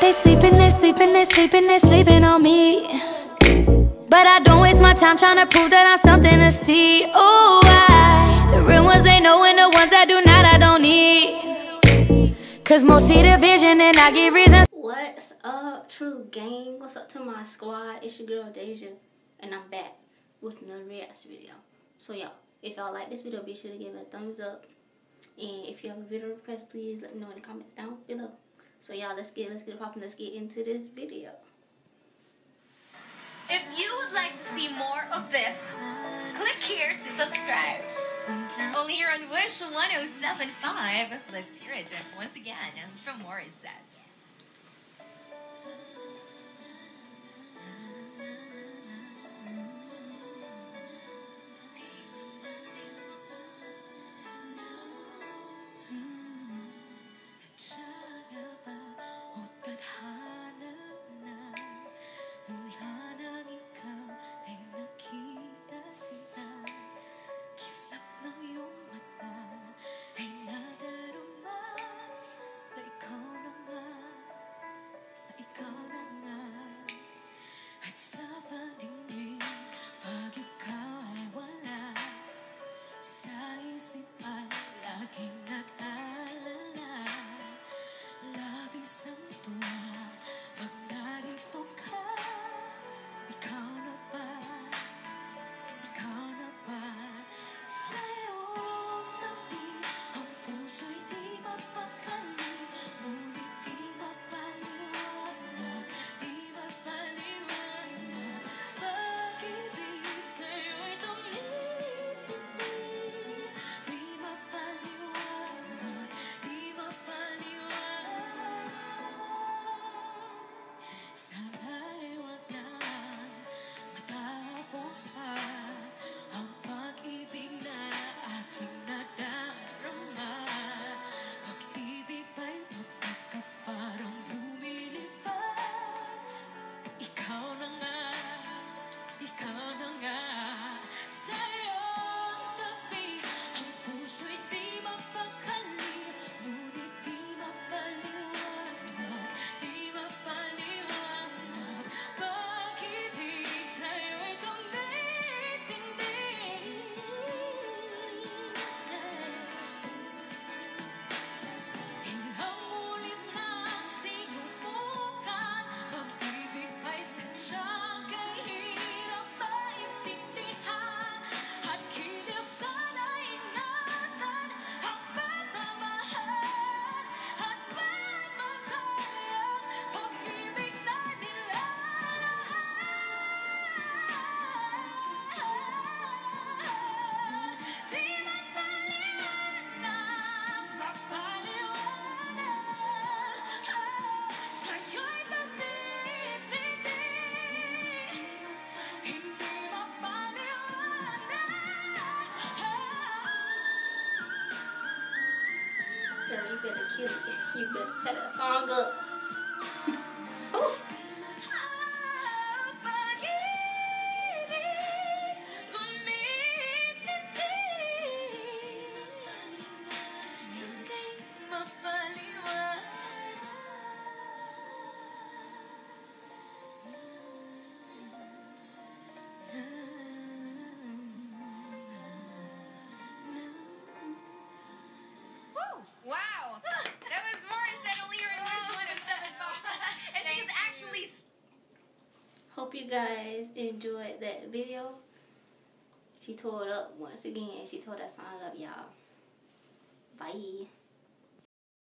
They sleeping, they sleeping, they sleeping, they sleeping on me. But I don't waste my time trying to prove that I'm something to see. Oh, I. The real ones ain't knowing the ones that do not, I don't need. Cause most see the vision and I give reasons. What's up, true gang? What's up to my squad? It's your girl Dejza, and I'm back with another reaction video. So, y'all, if y'all like this video, be sure to give it a thumbs up. And if you have a video request, please let me know in the comments down below. So y'all, let's get let's get it popping. Let's get into this video. If you would like to see more of this, click here to subscribe. Only here on Wish 1075. Let's hear it once again from Morissette. ikaw na nga. At wala Sa isip ay laging nag-alala Labis ang tuwa better kill it. You better tear that song up. Guys enjoyed that video. She tore it up once again. She tore that song up, y'all. Bye.